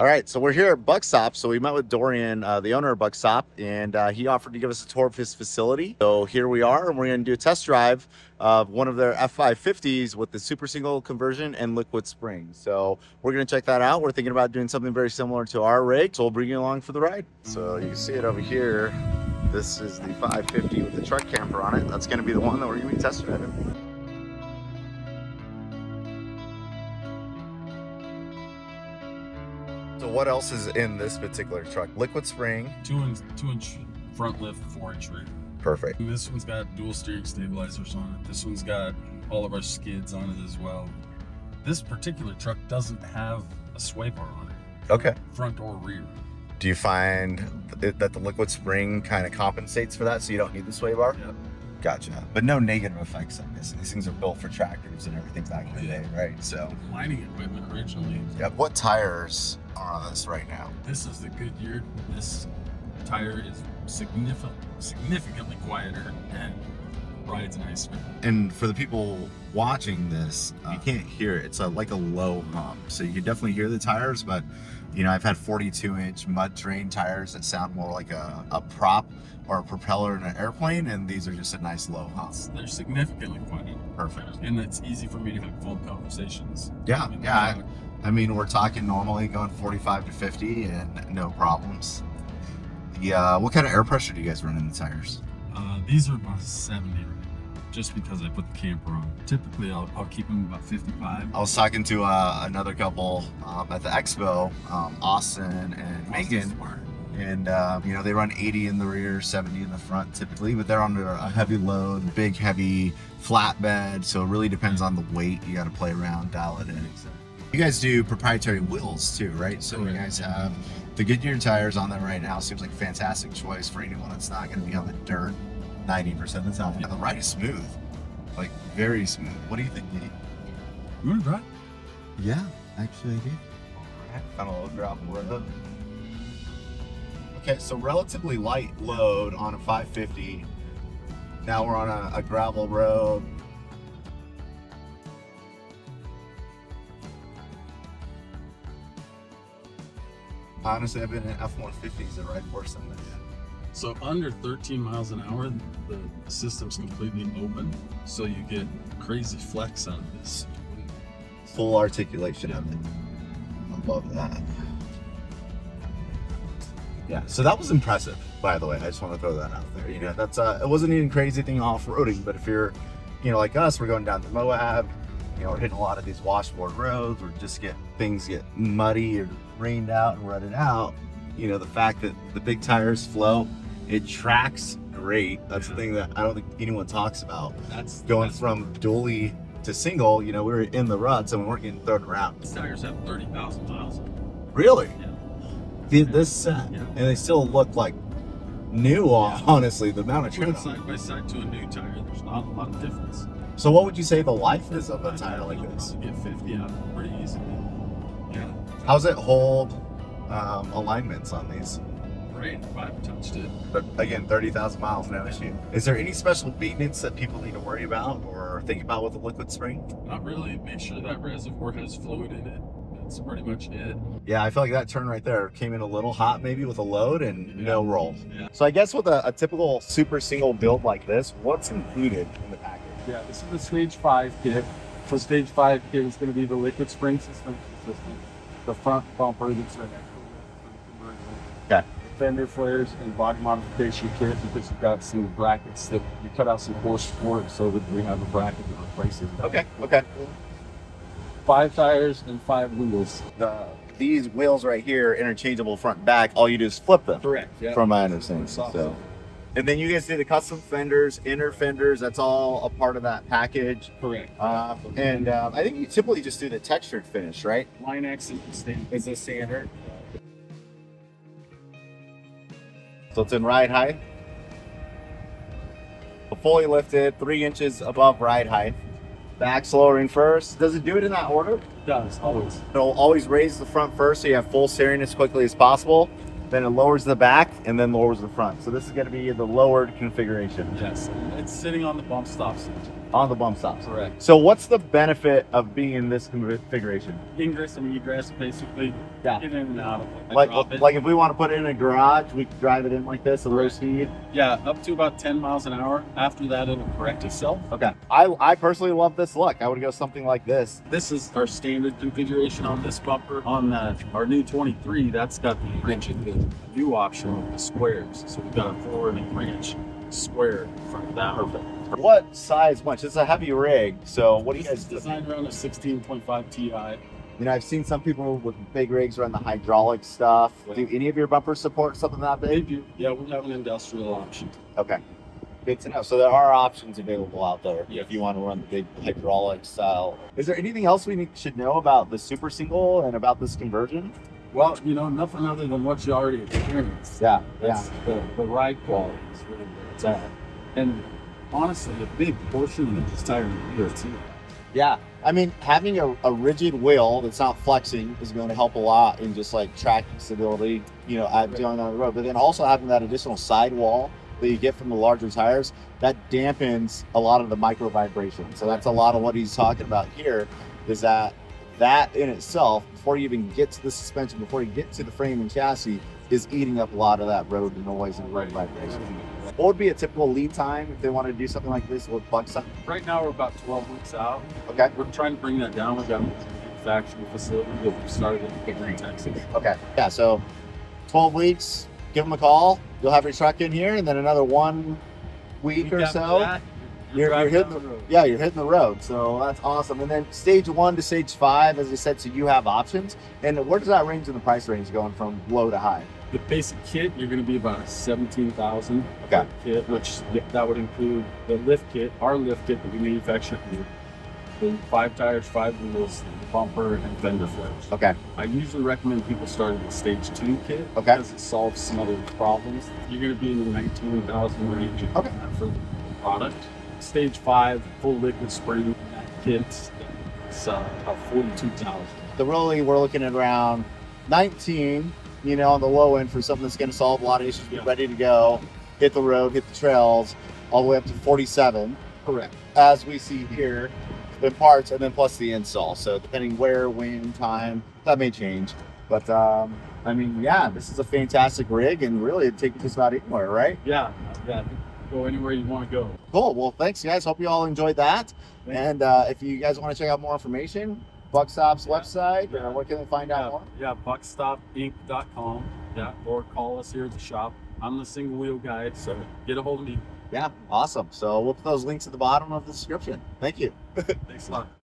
All right, so we're here at Buckstop. So we met with Dorian, uh, the owner of Buckstop, and uh, he offered to give us a tour of his facility. So here we are, and we're going to do a test drive of one of their F550s with the super single conversion and liquid spring. So we're going to check that out. We're thinking about doing something very similar to our rig, so we'll bring you along for the ride. So you can see it over here. This is the 550 with the truck camper on it. That's going to be the one that we're going to be test driving. So what else is in this particular truck? Liquid spring. Two inch, two inch front lift, four inch rear. Perfect. This one's got dual steering stabilizers on it. This one's got all of our skids on it as well. This particular truck doesn't have a sway bar on it, Okay. front or rear. Do you find th- that the liquid spring kind of compensates for that so you don't need the sway bar? Yep. Gotcha. But no negative effects on this. These things are built for tractors and everything back in the day, right? So, Lining equipment originally. yeah. What tires on this right now? This is the Goodyear. This tire is significant, significantly quieter and rides nicer. And for the people watching this, uh, you can't hear it. It's a, like a low hum. So you can definitely hear the tires, but you know, I've had 42 inch mud terrain tires that sound more like a, a prop or a propeller in an airplane, and these are just a nice low hum. They're significantly quieter. Perfect. And it's easy for me to have phone conversations. Yeah, I mean, yeah. I, I mean, we're talking normally going 45 to 50 and no problems. Yeah, what kind of air pressure do you guys run in the tires? Uh, these are about 70 right now, just because I put the camper on. Typically, I'll, I'll keep them about 55. I was talking to uh, another couple um, at the expo, um, Austin and Megan, and uh, you know they run 80 in the rear, 70 in the front typically, but they're under a heavy load, big heavy flatbed, so it really depends on the weight. You got to play around, dial it in. You guys do proprietary wheels too, right? So you guys have the Goodyear tires on them right now. Seems like a fantastic choice for anyone that's not going to be on the dirt 90% of the time. And the ride is smooth, like very smooth. What do you think, Nate? You want to drive? Yeah, actually I did. Found a little gravel road. Okay, so relatively light load on a 550. Now we're on a, a gravel road. Honestly, I've been in F-150s that ride worse than this. So under 13 miles an hour, the system's completely open, so you get crazy flex out of this. Full articulation of it. I love that. Yeah, so that was impressive, by the way. I just want to throw that out there. You know, that's uh, it wasn't even crazy thing off-roading, but if you're, you know, like us, we're going down to Moab, you know, we're hitting a lot of these washboard roads, or just get things get muddy or rained out and rutted out. You know, the fact that the big tires flow, it tracks great. That's the thing that I don't think anyone talks about. That's Going that's, from dually to single, you know, we were in the ruts and we weren't getting thrown around. these tires have 30,000 miles. Really? Yeah. This set, Yeah. and they still look like new. Yeah. Honestly, the amount of it side by side to a new tire, there's not a lot of difference. So, what would you say the life is of a tire like this? You get 50 out pretty easily. Yeah, How's it hold um, alignments on these? great. I've touched it. But again, thirty thousand miles, no issue. Is there any special maintenance that people need to worry about or think about with a liquid spring? Not really. Make sure that reservoir has fluid in it. That's pretty much it. Yeah, I feel like that turn right there came in a little hot, maybe with a load and no roll. Yeah. So I guess with a, a typical super single build like this, what's included in the package? Yeah, this is the stage five kit. So stage five kit is going to be the liquid spring system, system the front bumper that's an actual conversion, Okay. fender flares, and body modification kit because you've got some brackets that you cut out some core support so that we have a bracket that replaces that. Okay. Okay. Five tires and five wheels. the these wheels right here, interchangeable front and back. All you do is flip them, Correct. Yeah. from my understanding. So, and then you guys do the custom fenders, inner fenders. That's all a part of that package. Correct. Uh, and uh, I think you typically just do the textured finish, right? Line X is the is the standard. So it's in ride height. Fully lifted, three inches above ride height. Back lowering first. Does it do it in that order? Does always. It'll always raise the front first so you have full steering as quickly as possible. Then it lowers the back and then lowers the front. So this is going to be the lowered configuration. Yes. It's sitting on the bump stop. On the bump stops. Correct. So what's the benefit of being in this configuration? Ingress and egress, basically. Yeah. Get in and out of it. I Like, like if we want to put it in a garage, we drive it in like this at low Right. speed. Yeah, up to about 10 miles an hour. After that, it'll correct itself. Okay. I, I personally love this look. I would go something like this. This is our standard configuration on this bumper. On that, our new 23, that's got the rigid the view option with the squares. So we've got a four and a three inch square in front of that. Perfect. What size much? It's a heavy rig. So what do you guys is designed around a 16.5 Ti. You know, I've seen some people with big rigs run the hydraulic stuff. Do any of your bumpers support something that They big? do. Yeah, we have an industrial option. Okay. Good to know. So there are options available out there Yes. if you want to run the big hydraulic style. Is there anything else we need, should know about the super single and about this conversion? Well, you know, nothing other than what you already experienced. Yeah, That's the, the ride quality is really good. it's at. And honestly, a big portion of this tire here too. Yeah. I mean, having a, a rigid wheel that's not flexing is going to help a lot in just like tracking stability, you know, at going on the road. But then also having that additional sidewall that you get from the larger tires, that dampens a lot of the micro vibration. So that's a lot of what he's talking about here is that that in itself, before you even get to the suspension, before you get to the frame and chassis, is eating up a lot of that road noise and road vibration. What would be a typical lead time if they wanted to do something like this with Buckstop? Right now, we're about 12 weeks out. Okay. We're trying to bring that down. We've got a manufacturing facility that we started in Pickering, Texas. Okay. Yeah. So 12 weeks, give them a call. You'll have your truck in here, and then another one week or so. that, You're, you're hitting the, road. yeah, you're hitting the road. So that's awesome. And then stage one to stage five, as I said, so you have options. And where does that range in the price range going from low to high? The basic kit, you're going to be about 17000 Okay. kit, which that would include the lift kit, our lift kit that we manufacture here. Five tires, five wheels, bumper, and fender flares. Okay. I usually recommend people starting with stage two kit Okay. because it solves some other problems. You're going to be in the 19,000 range Okay. for the product. Stage five, full liquid spring kit, it's uh, about 42,000. The really, we're looking at around 19, you know, on the low end for something that's going to solve a lot of issues, be Yeah. ready to go, hit the road, hit the trails, all the way up to 47. Correct. as we see here, the parts and then plus the install. So depending where, when, time, that may change. But um, I mean, yeah, this is a fantastic rig, and really, it takes us about anywhere, right? Yeah, yeah. Go anywhere you want to go. Cool. Well, thanks, guys. Hope you all enjoyed that. And uh, if you guys want to check out more information, Buckstop's Yeah. website, Yeah. what can they find out Yeah, more? yeah, buckstopinc.com. Yeah, or call us here at the shop. I'm the single wheel guy, so get a hold of me. Yeah, awesome. So we'll put those links at the bottom of the description. Thank you. Thanks a lot.